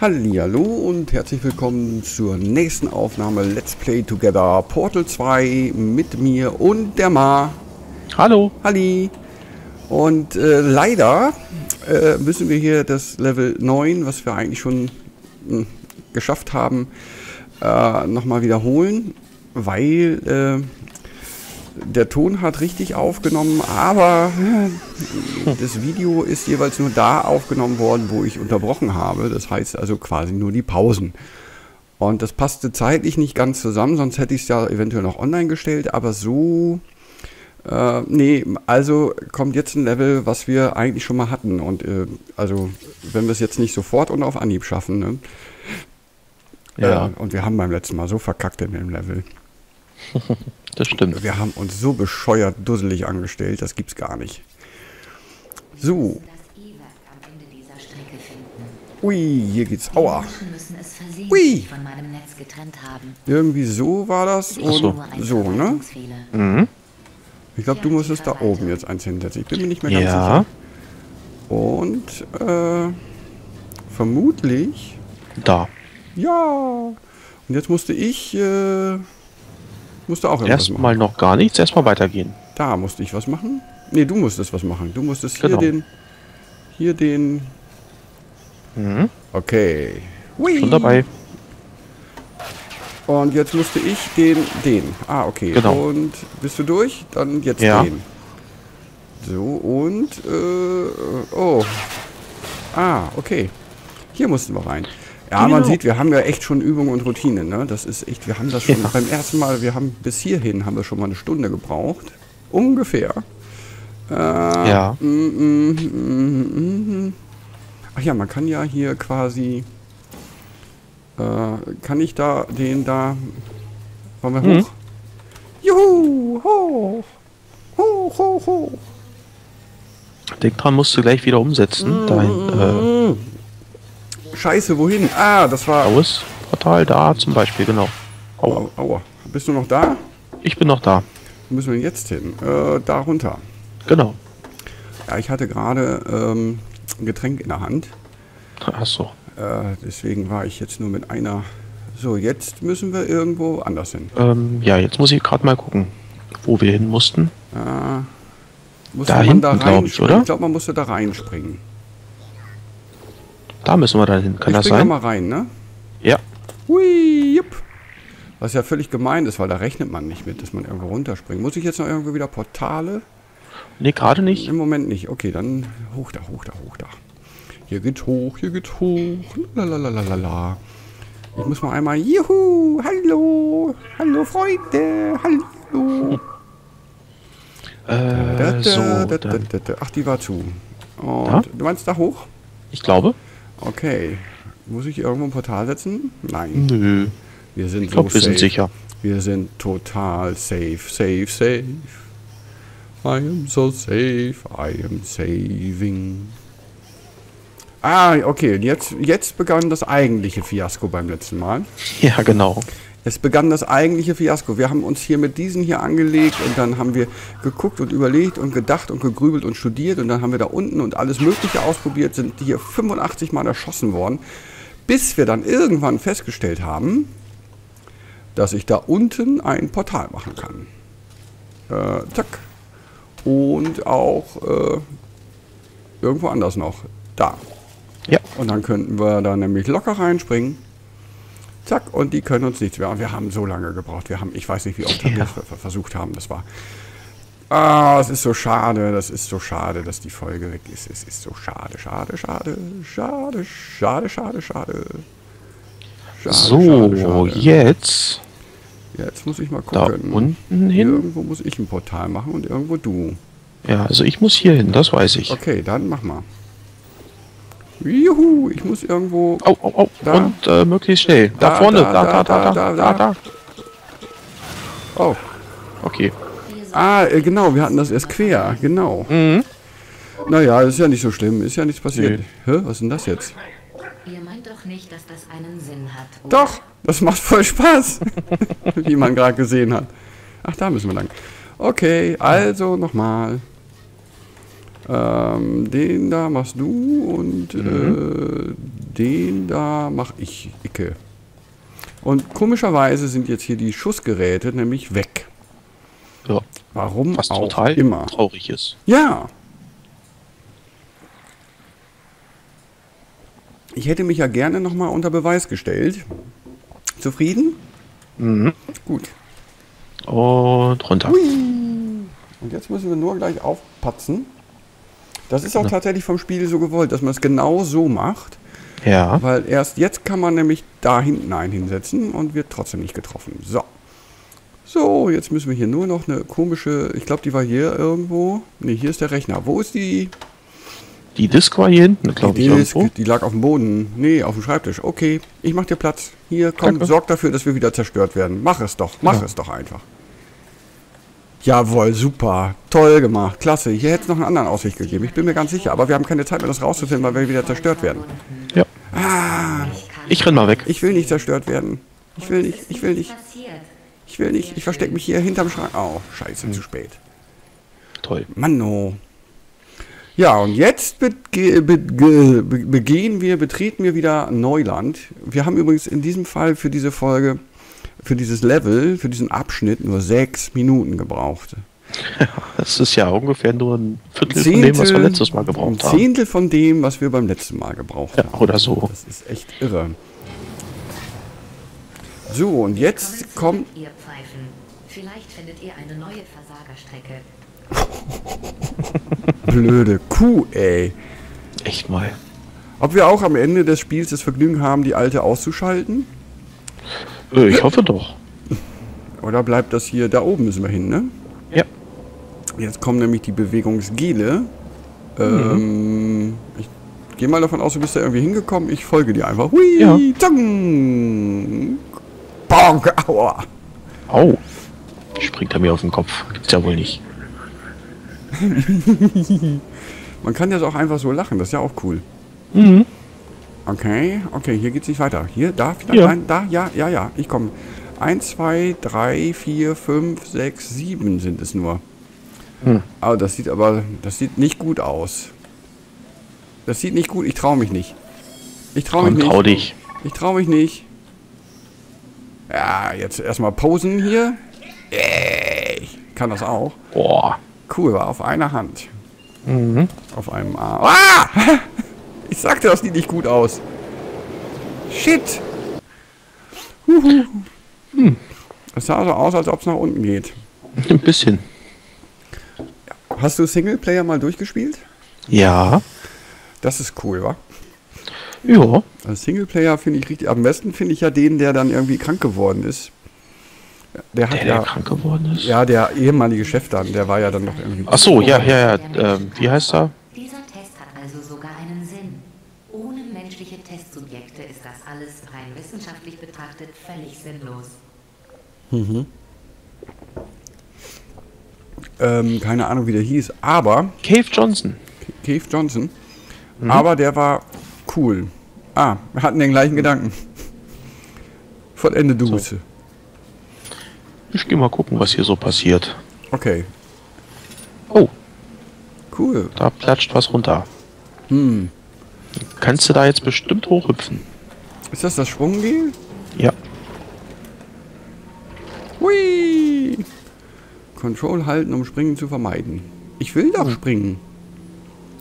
Hallihallo und herzlich willkommen zur nächsten Aufnahme Let's Play Together Portal 2 mit mir und der Ma. Hallo. Halli. Und äh, leider äh, müssen wir hier das Level 9, was wir eigentlich schon mh, geschafft haben, äh, nochmal wiederholen, weil äh, der Ton hat richtig aufgenommen, aber äh, das Video ist jeweils nur da aufgenommen worden, wo ich unterbrochen habe. Das heißt also quasi nur die Pausen. Und das passte zeitlich nicht ganz zusammen, sonst hätte ich es ja eventuell noch online gestellt, aber so. Äh, nee, also kommt jetzt ein Level, was wir eigentlich schon mal hatten. Und äh, also, wenn wir es jetzt nicht sofort und auf Anhieb schaffen, ne? Ja. Äh, und wir haben beim letzten Mal so verkackt in dem Level. Das stimmt. Wir haben uns so bescheuert dusselig angestellt, das gibt's gar nicht. So, ui, hier geht's. Aua. Ui. Irgendwie so war das und ein so, ne? Mhm. Ich glaube, du musstest da oben jetzt eins hinsetzen. Ich bin mir nicht mehr ganz Ja. sicher. Und äh, vermutlich, Da. ja. Und jetzt musste ich, äh, musste auch irgendwas. Erstmal noch gar nichts, erstmal weitergehen. Da musste ich was machen. Nee, du musstest was machen. Du musstest hier Genau. den, hier den, Mhm. okay. Hui. Schon dabei. Und jetzt musste ich den, den. Ah, okay. Genau. Und bist du durch? Dann jetzt Ja. den. So, und, äh, oh. Ah, okay. Hier mussten wir rein. Ja, man Genau. sieht, wir haben ja echt schon Übung und Routine, ne? Das ist echt, wir haben das schon Ja. beim ersten Mal, wir haben bis hierhin haben wir schon mal eine Stunde gebraucht. Ungefähr. Äh, Ja. mm, mm, mm, mm, mm. Ach ja, man kann ja hier quasi. Äh, kann ich da den da. Wollen wir Mhm. hoch? Juhu! Hoch! Hoch, hoch, hoch! Den dran musst du gleich wieder umsetzen. Dein äh, Scheiße, wohin? Ah, das war. blaues Portal da zum Beispiel, genau. Aua. Aua. Bist du noch da? Ich bin noch da. Wo müssen wir denn jetzt hin? Äh, da runter. Genau. Ja, ich hatte gerade ähm, ein Getränk in der Hand. Achso. Äh, deswegen war ich jetzt nur mit einer. So, jetzt müssen wir irgendwo anders hin. Ähm, ja, jetzt muss ich gerade mal gucken, wo wir hin mussten. Äh, Da man da hinten, glaub ich, oder? Ich glaube, man musste da reinspringen. Da müssen wir dann hin. Kann ich das sein? mal rein, ne? Ja. Hui, jupp. Was ja völlig gemein ist, weil da rechnet man nicht mit, dass man irgendwo runterspringt. Muss ich jetzt noch irgendwo wieder Portale? Nee, gerade nicht. Im Moment nicht. Okay, dann hoch da, hoch da, hoch da. Hier geht's hoch, hier geht's hoch. Lalalala. Ich muss mal einmal. Juhu, hallo, hallo Freunde, hallo. Äh, so, da, da, da, da. Ach, die war zu. Und du meinst da hoch? ich glaube. Okay. Muss ich irgendwo ein Portal setzen? Nein. Nö. Wir sind Ich glaube, so wir sind safe. sicher. Wir sind total safe, safe, safe. I am so safe, I am saving. Ah, okay, jetzt, jetzt begann das eigentliche Fiasko beim letzten Mal. Ja, genau. Es begann das eigentliche Fiasko. Wir haben uns hier mit diesen hier angelegt und dann haben wir geguckt und überlegt und gedacht und gegrübelt und studiert und dann haben wir da unten und alles Mögliche ausprobiert, sind hier 85 Mal erschossen worden, bis wir dann irgendwann festgestellt haben, dass ich da unten ein Portal machen kann. Äh, zack. Und auch äh, irgendwo anders noch. Da. Ja. Und dann könnten wir da nämlich locker reinspringen. Zack, und die können uns nichts mehr. Und wir haben so lange gebraucht. Wir haben, ich weiß nicht, wie oft wir Ja. das ver- versucht haben. Das war. Ah, es ist so schade, das ist so schade, dass die Folge weg ist. Es ist so schade, schade, schade, schade, schade, schade, schade. Schade, So, schade, schade. jetzt Jetzt muss ich mal da gucken. unten hin. Irgendwo muss ich ein Portal machen und irgendwo du. Ja, also ich muss hier hin, das weiß ich. Okay, dann mach mal. Juhu, ich muss irgendwo. Au, au, au. Da. Und äh, möglichst schnell. Da, Da, vorne. da, Da, da, da, da, da, da, da. da, da. Oh, Okay. ah, äh, genau, wir hatten das erst quer, genau. Mhm. Naja, ist ja nicht so schlimm, ist ja nichts passiert. Nee. Hä, was ist denn das jetzt? Ihr meint doch nicht, dass das einen Sinn hat. oder? Doch, das macht voll Spaß, wie man gerade gesehen hat. Ach, da müssen wir lang. Okay, also nochmal. Ähm, den da machst du und äh, den da mache ich Icke. Und komischerweise sind jetzt hier die Schussgeräte nämlich weg. Ja, Warum was auch total immer. traurig ist. Ja. Ich hätte mich ja gerne nochmal unter Beweis gestellt. Zufrieden? Mhm. Gut. Und runter. Und jetzt müssen wir nur gleich aufpatzen. Das ist auch tatsächlich vom Spiel so gewollt, dass man es genau so macht. Ja. Weil erst jetzt kann man nämlich da hinten einen hinsetzen und wird trotzdem nicht getroffen. So. So, jetzt müssen wir hier nur noch eine komische, ich glaube, die war hier irgendwo. Ne, hier ist der Rechner. Wo ist die? Die Disk war hier hinten, glaube ich, Die, Disk, irgendwo. die lag auf dem Boden. Nee, auf dem Schreibtisch. Okay, ich mach dir Platz. Hier, komm, Danke. sorg dafür, dass wir wieder zerstört werden. Mach es doch, mach Ja. es doch einfach. Jawohl, super. Toll gemacht. Klasse. Hier hätte es noch einen anderen Aussicht gegeben. Ich bin mir ganz sicher. Aber wir haben keine Zeit mehr, das rauszufinden, weil wir wieder zerstört werden. Ja. Ah, Ich renn mal weg. ich will nicht zerstört werden. Ich will nicht, ich will nicht, ich will nicht. Ich verstecke mich hier hinterm Schrank. Oh, scheiße, zu spät. Toll. Mann, oh. Ja, und jetzt bege bege be begehen wir, betreten wir wieder Neuland. Wir haben übrigens in diesem Fall für diese Folge, für dieses Level, für diesen Abschnitt nur sechs Minuten gebraucht. Das ist ja ungefähr nur ein Viertel von dem, was wir letztes Mal gebraucht ein haben. Zehntel von dem, was wir beim letzten Mal gebraucht Ja, haben. oder so. Das ist echt irre. So, und jetzt kommt ihr Pfeifen. Vielleicht findet ihr eine neue Versagerstrecke. blöde Kuh, ey. Echt mal. Ob wir auch am Ende des Spiels das Vergnügen haben, die alte auszuschalten? Äh, Ich hoffe doch. Oder bleibt das hier, da oben müssen wir hin, ne? Ja. Jetzt kommen nämlich die Bewegungsgele. Ähm, ich gehe mal davon aus, du bist da irgendwie hingekommen. Ich folge dir einfach. Hui, Ja. zang. Bonk, aua. Au. Springt er mir auf den Kopf. Gibt's ja wohl nicht. Man kann das auch einfach so lachen, das ist ja auch cool. Mhm. Okay, okay, hier geht's nicht weiter. Hier, da, Ja. nein, da, ja, ja, ja, ich komme. Eins, zwei, drei, vier, fünf, sechs, sieben sind es nur. Hm. Aber das sieht aber, das sieht nicht gut aus. Das sieht nicht gut, ich traue mich nicht. Ich traue mich nicht. trau dich. Ich traue mich nicht. Ja, jetzt erstmal posen hier. Ich kann das auch. Boah. Cool, war auf einer Hand. Mhm. Auf einem Arm. Ah! Ich sagte, das sieht nicht gut aus. Shit. Huhu. Es sah so aus, als ob es nach unten geht. Ein bisschen. Hast du Singleplayer mal durchgespielt? Ja. Das ist cool, wa? Ja. Also Singleplayer finde ich richtig. Am besten finde ich ja den, der dann irgendwie krank geworden ist. Der hat Der, ja. der krank geworden ist. Ja, der ehemalige Chef dann, der war ja dann noch irgendwie. Ach so, ja, ja, ja. Ähm, wie heißt er? Dieser Test hat also sogar einen. Ohne menschliche Testsubjekte ist das alles rein wissenschaftlich betrachtet völlig sinnlos. Ähm, keine Ahnung, wie der hieß. Aber Cave Johnson. Keith Johnson. Aber der war cool. Ah, wir hatten den gleichen Gedanken. Vollende Duse. Ich geh mal gucken, was hier so passiert. Okay, Oh, cool. da platscht was runter. Hm. Kannst du da jetzt bestimmt hochhüpfen? Ist das das Sprunggel? Ja. Hui! Control halten, um Springen zu vermeiden. Ich will doch springen.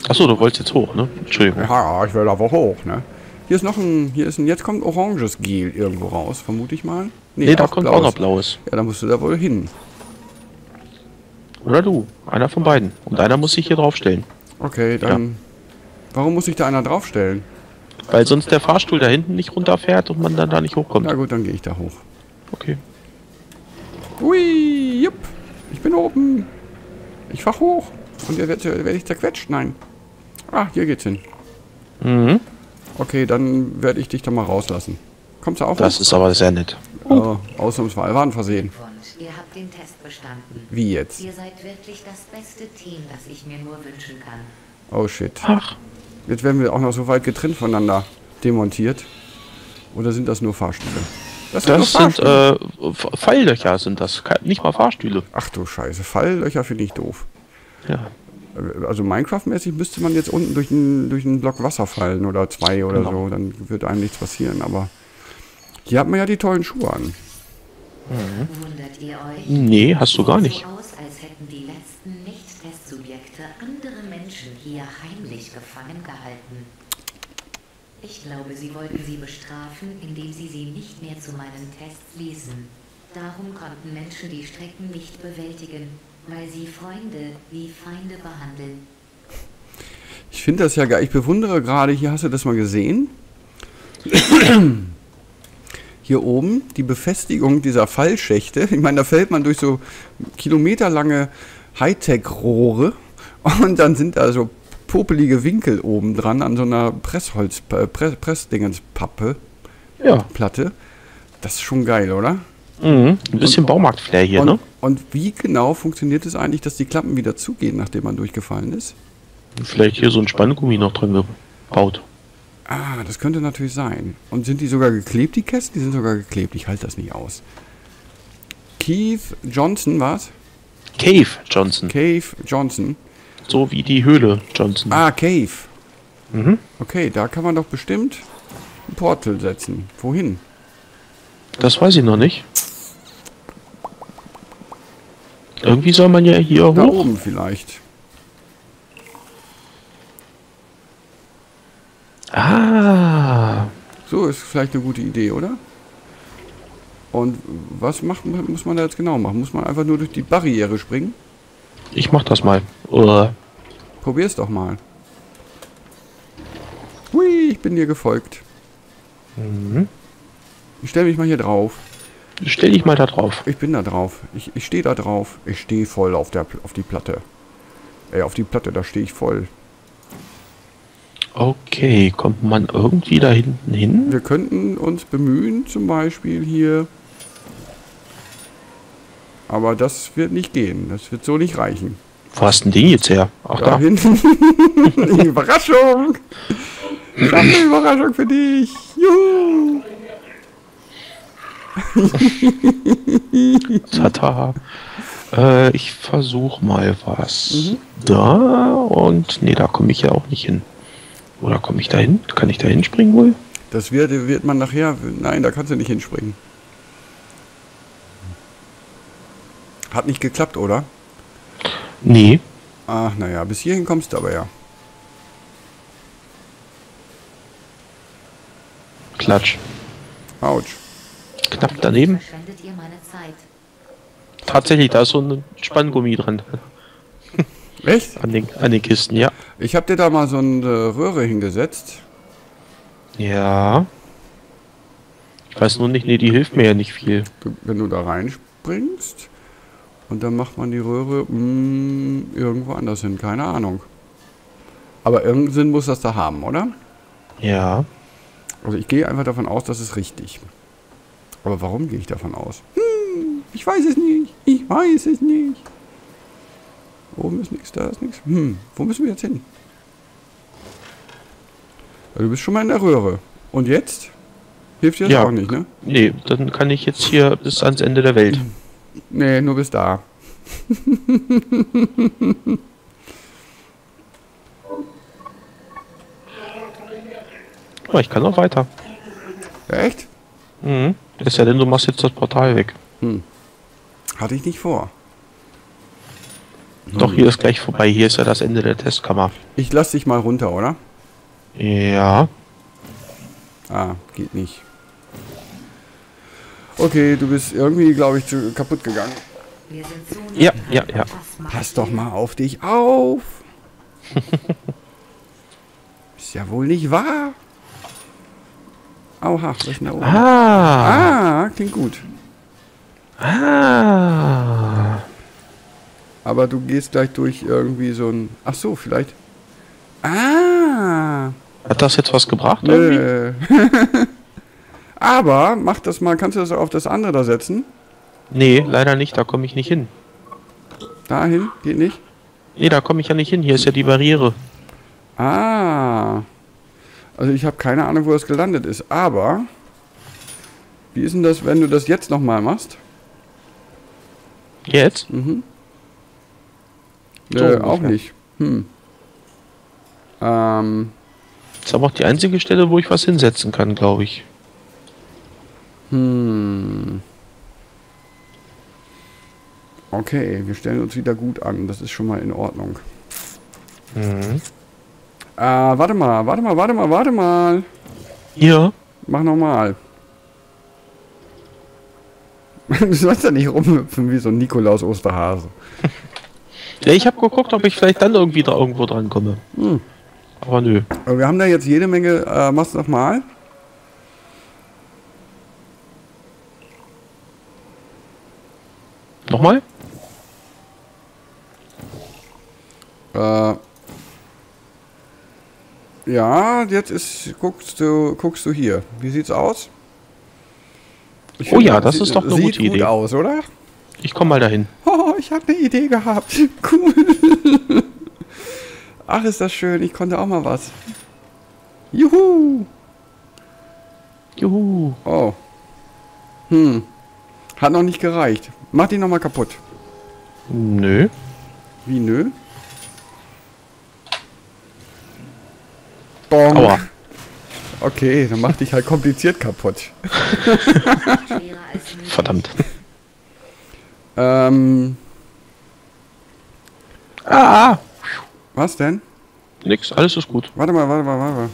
Achso, du wolltest jetzt hoch, ne? Entschuldigung. Ja, ich will aber hoch, ne? Hier ist noch ein, hier ist ein, jetzt kommt oranges Gel irgendwo raus, vermute ich mal. Nee, da kommt auch noch blaues. Ja, da musst du da wohl hin. Oder du. Einer von beiden. Und einer muss sich hier draufstellen. Okay, dann. Warum muss sich da einer draufstellen? Weil sonst der Fahrstuhl da hinten nicht runterfährt und man dann da nicht hochkommt. Na gut, dann gehe ich da hoch. Okay. Hui, jupp. Ich bin oben. Ich fahr hoch. Und ihr werdet werd ich zerquetscht? Nein. Ah, hier geht's hin. Mhm. Okay, dann werde ich dich da mal rauslassen. Kommst du auch Das hoch? ist aber sehr nett. Oh, ausnahmsweise war ein Versehen. Ihr habt den Test bestanden. Wie jetzt? Ihr seid wirklich das beste Team, das ich mir nur wünschen kann. Oh shit. Ach, Jetzt werden wir auch noch so weit getrennt voneinander demontiert. Oder sind das nur Fahrstühle? das nur sind Fahrstühle. äh, Falllöcher sind das. Nicht mal Fahrstühle. Ach du Scheiße, Falllöcher finde ich doof. Ja. Also Minecraft-mäßig müsste man jetzt unten durch einen, durch einen Block Wasser fallen oder zwei oder Genau. so, dann wird einem nichts passieren. Aber hier hat man ja die tollen Schuhe an. Wundert ihr euch? Nee, hast du gar nicht. Sieht so aus, als hätten die letzten Nicht-Testsubjekte andere Menschen hier heimlich gefangen gehalten. Ich glaube, sie wollten sie bestrafen, indem sie sie nicht mehr zu meinen Tests ließen. Darum konnten Menschen die Strecken nicht bewältigen, weil sie Freunde wie Feinde behandeln. Ich finde das ja geil. Ich bewundere gerade, hier hast du das mal gesehen? Hier oben die Befestigung dieser Fallschächte. Ich meine, da fällt man durch so kilometerlange Hightech-Rohre und dann sind da so popelige Winkel oben dran an so einer Pressholz, äh, Press, Pressdingenspappe, Ja. Platte. Das ist schon geil, oder? Mhm. Ein bisschen Baumarkt-Flair hier, und, ne? und wie genau funktioniert es eigentlich, dass die Klappen wieder zugehen, nachdem man durchgefallen ist? Vielleicht hier so ein Spanngummi noch drin gebaut. Ah, das könnte natürlich sein. Und sind die sogar geklebt, die Kästen? Die sind sogar geklebt. Ich halte das nicht aus. Keith Johnson, was? Cave Johnson. Cave Johnson. So wie die Höhle Johnson. Ah, Cave. Mhm. Okay, da kann man doch bestimmt ein Portal setzen. Wohin? Das weiß ich noch nicht. Irgendwie soll man ja hier Da hoch. oben vielleicht. Ah. So ist vielleicht eine gute Idee, oder? Und was macht, muss man da jetzt genau machen? Muss man einfach nur durch die Barriere springen? Ich mach das mal. Oder Probier's doch mal. Hui, ich bin dir gefolgt. Mhm. Ich stelle mich mal hier drauf. stell dich mal da drauf. Ich bin da drauf. Ich, ich stehe da drauf. Ich stehe voll auf, der, auf die Platte. Ey, auf die Platte, da stehe ich voll. Okay, kommt man irgendwie da hinten hin? Wir könnten uns bemühen, zum Beispiel hier. Aber das wird nicht gehen. Das wird so nicht reichen. Wo hast denn den jetzt her? Ach Da da. hinten. Überraschung! Ich habe eine Überraschung für dich. Juhu! Tata. Äh, ich versuch mal was. Mhm. Da und nee, da komme ich ja auch nicht hin. Oder komme ich da hin? Kann ich da hinspringen wohl? Das wird, wird man nachher. Nein, da kannst du nicht hinspringen. Hat nicht geklappt, oder? Nee. Ach, naja, bis hierhin kommst du aber ja. Klatsch. Autsch. Knapp daneben. Verschwendet ihr meine Zeit? Tatsächlich, da ist so ein Spanngummi dran. Echt? An den, an den Kisten, ja. Ich habe dir da mal so eine Röhre hingesetzt. Ja. Ich weiß nur nicht, nee, die hilft mir ja nicht viel. Wenn du da reinspringst und dann macht man die Röhre mm, irgendwo anders hin. Keine Ahnung. Aber irgendeinen Sinn muss das da haben, oder? Ja. Also ich gehe einfach davon aus, das ist richtig. Aber warum gehe ich davon aus? Hm, ich weiß es nicht. Ich weiß es nicht. Oben ist nichts, da ist nichts. Hm, wo müssen wir jetzt hin? Ja, du bist schon mal in der Röhre. Und jetzt? Hilft dir das Ja. auch nicht, ne? Nee, dann kann ich jetzt hier bis ans Ende der Welt. Nee, nur bis da. Aber ich kann noch weiter. Echt? Mhm. Ist ja denn, du machst jetzt das Portal weg. Hatte ich nicht vor. Doch, hier ist gleich vorbei. Hier ist ja das Ende der Testkammer. Ich lass dich mal runter, oder? Ja. Ah, geht nicht. Okay, du bist irgendwie, glaube ich, zu, kaputt gegangen. Wir sind so Ja, ja, ja. Pass doch mal auf dich auf. ist ja wohl nicht wahr. Aua, was ist denn da oben? Ah. Ah, klingt gut. Ah. Aber du gehst gleich durch irgendwie so ein... Ach so, vielleicht... Ah, Hat das jetzt was gebracht? irgendwie? Aber, mach das mal, kannst du das auf das andere da setzen? Nee, leider nicht. Da komme ich nicht hin. Dahin, geht nicht? Nee, da komme ich ja nicht hin. Hier ist ja die Barriere. Ah. Also ich habe keine Ahnung, wo das gelandet ist. Aber wie ist denn das, wenn du das jetzt nochmal machst? Jetzt? Mhm. So äh, auch nicht. Ähm, Das ist aber auch die einzige Stelle, wo ich was hinsetzen kann, glaube ich. Hm. Okay, wir stellen uns wieder gut an. Das ist schon mal in Ordnung. Mhm. Äh, warte mal, warte mal, warte mal, warte mal. Hier. Mach nochmal. Du sollst ja nicht rumhüpfen wie so ein Nikolaus Osterhase. Ja, ich habe geguckt, ob ich vielleicht dann irgendwie da irgendwo dran komme. Hm. Aber nö. Aber wir haben da jetzt jede Menge. Äh, mach's nochmal. Nochmal? Äh, ja, jetzt ist. Guckst du, guckst du hier. Wie sieht's aus? Ich Oh ja, das sieht- ist doch eine sieht gute gut Idee. aus, oder? Ich komme mal dahin. Oh, ich habe eine Idee gehabt. Cool. Ach, ist das schön. Ich konnte auch mal was. Juhu. Juhu. Oh. Hm. Hat noch nicht gereicht. Mach die nochmal kaputt. Nö. Wie nö? Bong. Aua. Okay, dann mach dich halt kompliziert kaputt. Verdammt. Ähm, Ah, was denn? nix, alles ist gut. Warte mal, warte mal, warte mal.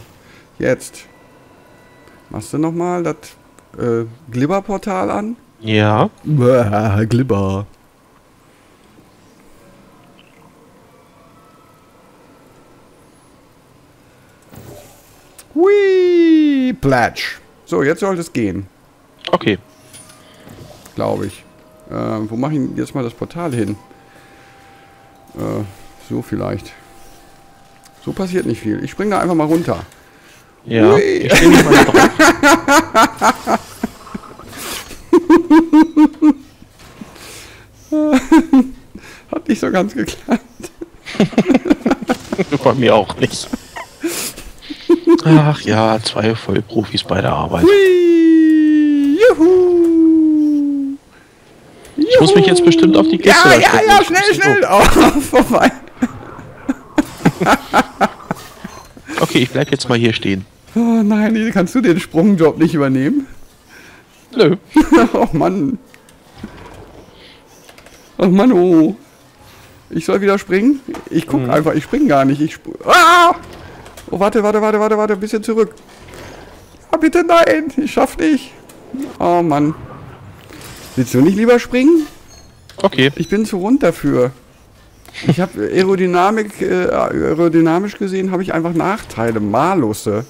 Jetzt. Machst du nochmal das äh, Glibber-Portal an? Ja. Bäh, Glibber. Hui, Platsch. So, jetzt sollte es gehen, Okay. glaube ich. Äh, wo mache ich jetzt mal das Portal hin? Äh, so vielleicht. So passiert nicht viel. Ich springe da einfach mal runter. Ja. Ui. Ich nicht mal drauf. nicht so ganz geklappt. Bei mir auch nicht. Ach ja, zwei Vollprofis bei der Arbeit. Hui, juhu. Ich muss mich jetzt bestimmt auf die Kiste Ja, ja, ja, schnell, schnell. Oh, vorbei. Okay, ich bleib jetzt mal hier stehen. Oh nein, kannst du den Sprungjob nicht übernehmen? Nö. oh Mann. Oh Mann, oh. Ich soll wieder springen? Ich guck einfach, ich spring gar nicht. Ich sp ah! Oh, warte, warte, warte, warte, warte, ein bisschen zurück. Ah, bitte nein, ich schaff nicht. Oh Mann. Willst du nicht lieber springen? Okay. Ich bin zu rund dafür. Ich habe Aerodynamik, äh, aerodynamisch gesehen habe ich einfach Nachteile, Malusse.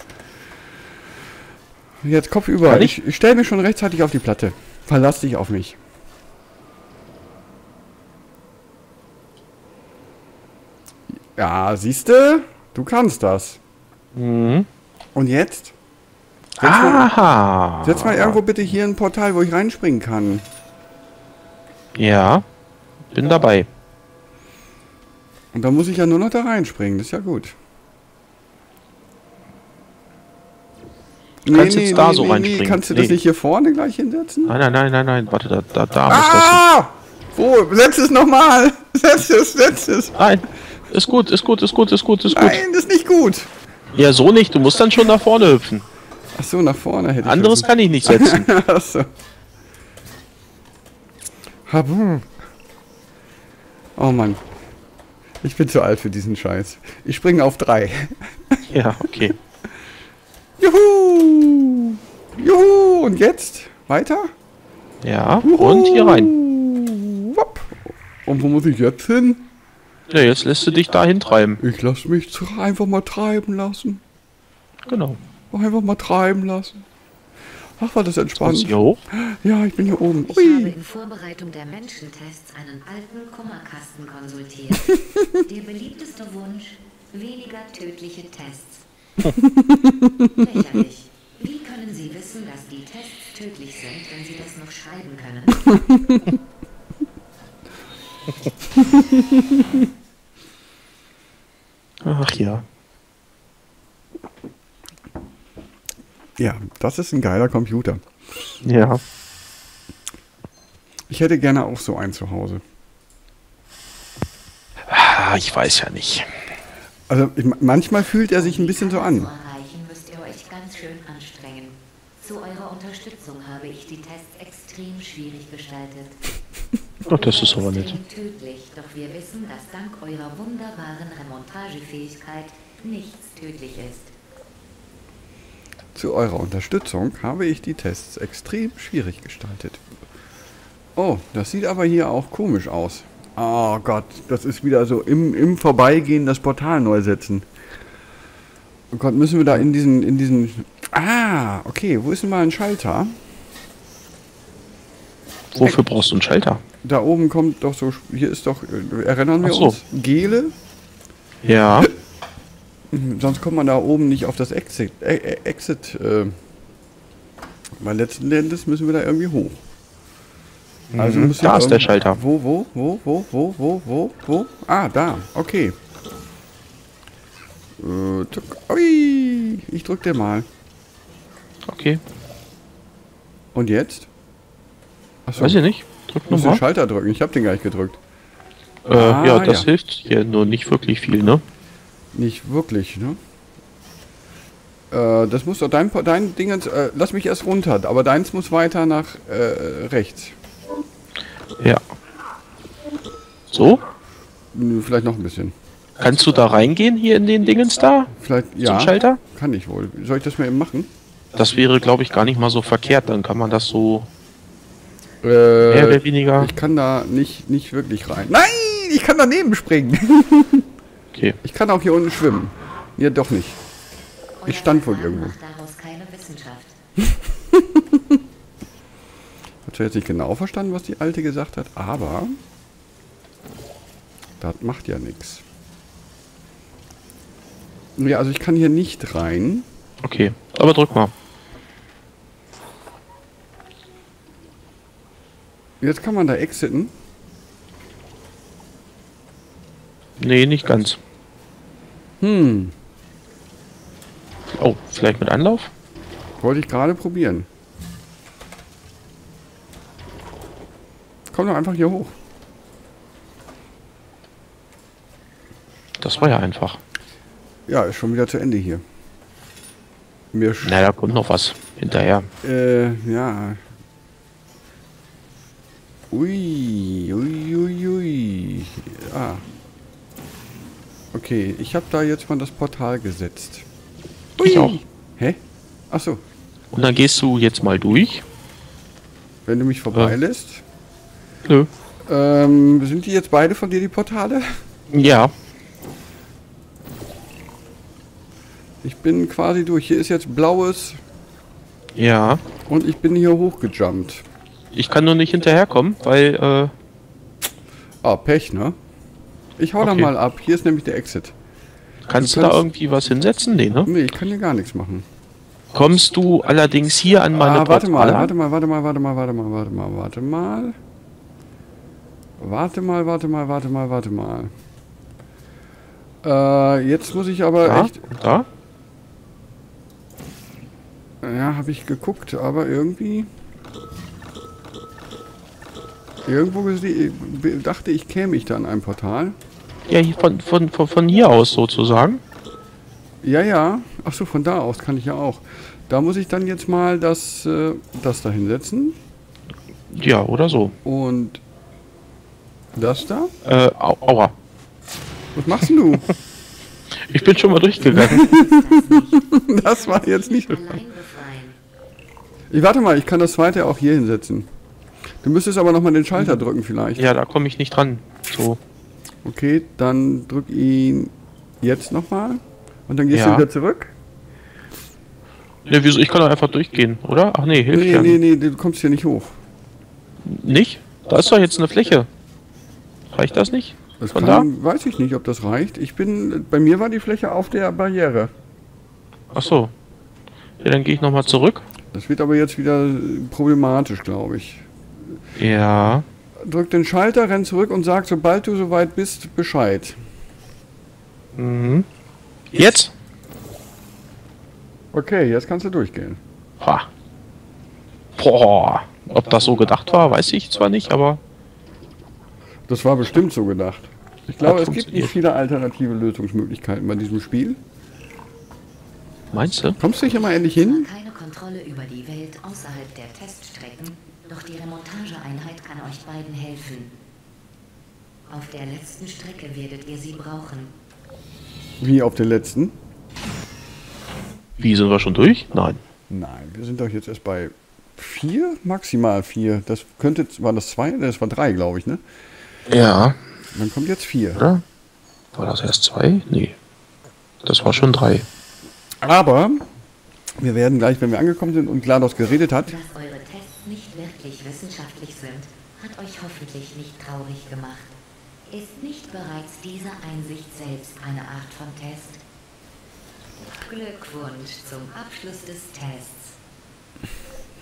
Jetzt Kopf über. Ich, ich stelle mich schon rechtzeitig auf die Platte. Verlass dich auf mich. Ja, siehste, du kannst das. Mhm. Und jetzt? Setz mal, Aha. setz mal irgendwo bitte hier ein Portal, wo ich reinspringen kann. Ja. Bin dabei. Und dann muss ich ja nur noch da reinspringen. Das ist ja gut. Du kannst jetzt da so reinspringen. Kannst du das Nee. nicht hier vorne gleich hinsetzen? Nein, nein, nein, nein, nein. Warte, da, da, da muss das. Ah! Wo? Setz es nochmal! Setz es, setz es! Nein. Ist gut, ist gut, ist gut, ist gut, ist gut. Nein, das ist nicht gut! Ja, so nicht. Du musst dann schon nach vorne hüpfen. Achso, nach vorne hätte ich. Anderes kann ich nicht setzen. Achso. Habu. Oh Mann. Ich bin zu alt für diesen Scheiß. Ich springe auf drei. Ja, okay. Juhu! Juhu! Und jetzt? Weiter? Ja, und hier rein. Und wo muss ich jetzt hin? Ja, jetzt lässt du dich da hintreiben. Ich lasse mich einfach mal treiben lassen. Genau. Einfach mal treiben lassen. Ach, war das entspannt. hier hoch. Ja, ich bin hier oben. Ich habe Ui. in Vorbereitung der Menschentests einen alten Kummerkasten konsultiert. der beliebteste Wunsch, weniger tödliche Tests. Lächerlich. Wie können Sie wissen, dass die Tests tödlich sind, wenn Sie das noch schreiben können? Ach ja. Ja, das ist ein geiler Computer. Ja. Ich hätte gerne auch so einen zu Hause. Ah, ich weiß ja nicht. Also ich, manchmal fühlt er sich ein bisschen so an. müsst ihr euch ganz schön anstrengen. Zu eurer Unterstützung habe ich die Tests extrem schwierig gestaltet. Ach, das ist aber nett. Tödlich, doch wir wissen, dass dank eurer wunderbaren Remontagefähigkeit nichts tödlich ist. Zu eurer Unterstützung habe ich die Tests extrem schwierig gestaltet. Oh, das sieht aber hier auch komisch aus. Oh Gott, das ist wieder so im, im Vorbeigehen das Portal neu setzen. Oh Gott, müssen wir da in diesen, in diesen... Ah, okay, wo ist denn mal ein Schalter? Wofür brauchst du einen Schalter? Da oben kommt doch so... Hier ist doch... äh, Erinnern wir so. uns? Gele? Ja. Sonst kommt man da oben nicht auf das Exit. Äh, äh, Exit äh, weil letzten Endes müssen wir da irgendwie hoch. Also Mhm, da ist der Schalter. Wo, wo, wo, wo, wo, wo, wo, wo? Ah, da. Okay. Äh, ui, ich drück dir mal. Okay. Und jetzt? Achso, Weiß ich nicht. Drück ich muss den nochmal. Schalter drücken. Ich habe den gar nicht gedrückt. Äh, Ah, ja, das ja. hilft hier nur nicht wirklich viel, ne? Nicht wirklich, ne? Äh, das muss doch dein, dein Dingens, äh, lass mich erst runter, aber deins muss weiter nach äh, rechts. Ja. So? Nö, Vielleicht noch ein bisschen. Kannst du da reingehen hier in den Dingens da? Vielleicht, Zum ja. Schalter? Kann ich wohl. Soll ich das mal eben machen? Das wäre, glaube ich, gar nicht mal so verkehrt. Dann kann man das so Äh, mehr oder weniger. ich kann da nicht, nicht wirklich rein. Nein, ich kann daneben springen. Okay. Ich kann auch hier unten schwimmen. Ja, doch nicht. Ich stand wohl irgendwo. macht daraus keine Wissenschaft. Hat zwar jetzt nicht genau verstanden, was die Alte gesagt hat, aber das macht ja nichts. Ja, also ich kann hier nicht rein. Okay. Aber drück mal. Jetzt kann man da exiten. Nee, nicht ganz. Hm, Oh, vielleicht mit Anlauf? wollte ich gerade probieren. Komm doch einfach hier hoch. Das war ja einfach. Ja, ist schon wieder zu Ende hier. Mir Na, da kommt noch was hinterher. Äh, ja. Ui, ui, ui, ui. Ah. Okay, ich habe da jetzt mal das Portal gesetzt. Ich auch. Hä? Ach so, Und dann gehst du jetzt mal durch. wenn du mich vorbeilässt. Nö. Ähm, sind die jetzt beide von dir die Portale? Ja. Ich bin quasi durch. Hier ist jetzt blaues Ja. und ich bin hier hochgejumpt. Ich kann nur nicht hinterherkommen, weil, äh, Ah, Pech, ne? Ich hau da Okay. mal ab. Hier ist nämlich der Exit. kannst Du du, da kannst- irgendwie was hinsetzen? Nee, ne? Nee, ich kann hier gar nichts machen. Kommst du allerdings hier an meine ah, warte mal, warte mal, warte mal, warte mal, warte mal, warte mal, warte mal. Warte mal, warte mal, warte mal, warte mal. Äh, jetzt muss ich aber Da? echt. Da? Ja, habe ich geguckt, aber irgendwie. Irgendwo gese- dachte ich, käme ich da an ein Portal. Ja, von, von, von, von hier aus sozusagen. Ja, ja. Ach so, von da aus kann ich ja auch. Da muss ich dann jetzt mal das, äh, das da hinsetzen. Ja, oder so. Und das da? Äh, au, aua. Was machst denn du? Ich bin schon mal durchgegangen. Das war jetzt nicht. Ich warte mal, ich kann das zweite auch hier hinsetzen. Du müsstest aber nochmal den Schalter drücken vielleicht. ja, da komme ich nicht dran. So. Okay, dann drück ihn jetzt nochmal. Und dann gehst Ja. du wieder zurück. Ne, wieso? Ich kann doch einfach durchgehen, oder? Ach nee, hilft Nee, ja nee, nee, du kommst hier nicht hoch. nicht. Da ist doch jetzt eine Fläche. Reicht das nicht? Das Von kann, weiß ich nicht, ob das reicht. Ich bin, bei mir war die Fläche auf der Barriere. Ach so. Ja, dann gehe ich nochmal zurück. Das wird aber jetzt wieder problematisch, glaube ich. Ja. Drück den Schalter, renn zurück und sag, sobald du soweit bist, Bescheid. Mhm. Jetzt? Okay, jetzt kannst du durchgehen. Ha. Boah. Ob das so gedacht war, weiß ich zwar nicht, aber Das war bestimmt so gedacht. Ich glaube, es gibt nicht viele alternative Lösungsmöglichkeiten bei diesem Spiel. Meinst du? Kommst du hier mal endlich hin? keine Kontrolle über die Welt außerhalb der Teststrecken, doch die Remontageeinheit kann euch beiden helfen. Auf der letzten Strecke werdet ihr sie brauchen. Wie auf der letzten? Wie sind wir schon durch? Nein. Nein, wir sind doch jetzt erst bei vier, maximal vier. Das könnte, waren das zwei? Das war drei, glaube ich, ne? Ja. Dann kommt jetzt vier. Oder? War das erst zwei? Nee. Das war schon drei. Aber wir werden gleich, wenn wir angekommen sind und GLaDOS geredet hat, Dass eure Tests nicht wirklich wissenschaftlich sind, hat hoffentlich nicht traurig gemacht. Ist nicht bereits diese Einsicht selbst eine Art von Test? Glückwunsch zum Abschluss des Tests.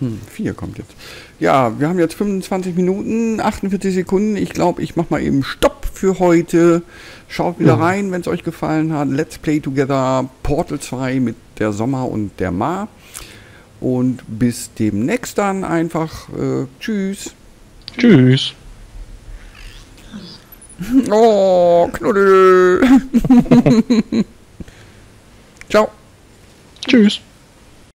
hm, vier kommt jetzt. Ja, wir haben jetzt 25 Minuten, 48 Sekunden. Ich glaube, ich mache mal eben Stopp für heute. Schaut wieder rein, wenn es euch gefallen hat. Let's Play Together Portal 2 mit der Sommer und der Ma. Und bis demnächst dann einfach. Äh, tschüss. Tschüss. Oh, Knuddel. Ciao. Tschüss.